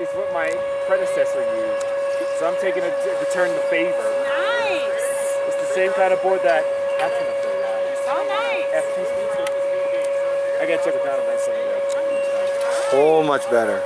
is what my predecessor used. So I'm taking it to return the favor. Nice. It's the same kind of board that Catherine up there rides. Oh, nice. FT. I gotta check it out on that though Oh, much better.